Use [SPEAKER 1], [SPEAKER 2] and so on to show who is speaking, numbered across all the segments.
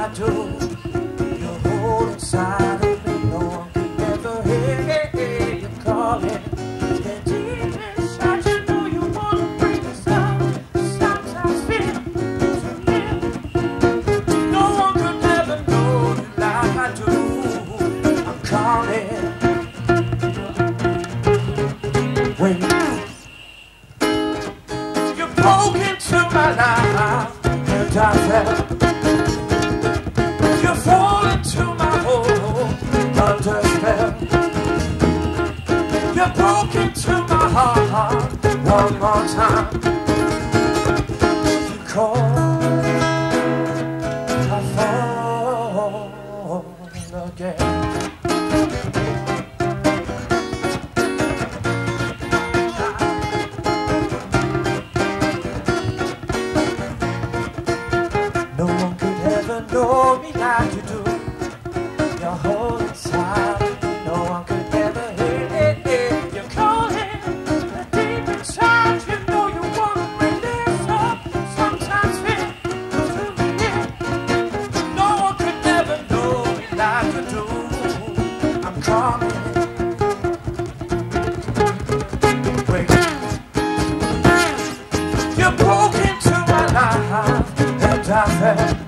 [SPEAKER 1] I do. You're holding inside of me. No one could ever hear you calling. Stand deep inside, you know you wanna bring us up. Sometimes feel to live. No one could ever know you like I do. I'm calling. When you broke into my life and I. You fall into my hole under spell. You broke into my heart one more time. You call, I fall again. Know me like you do. Your whole inside, no one could ever hear it. You're calling deep inside. You know you wanna bring this up. Sometimes feel to me. No one could ever know me like you do. I'm calling. Wait. You broke into my life and I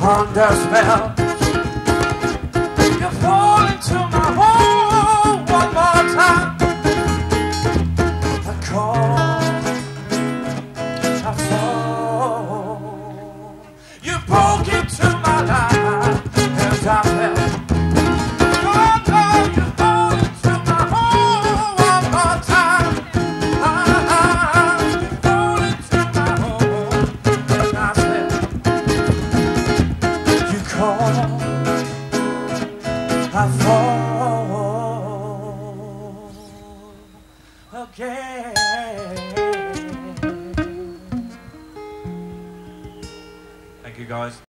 [SPEAKER 1] hopes under Again.
[SPEAKER 2] Thank you, guys.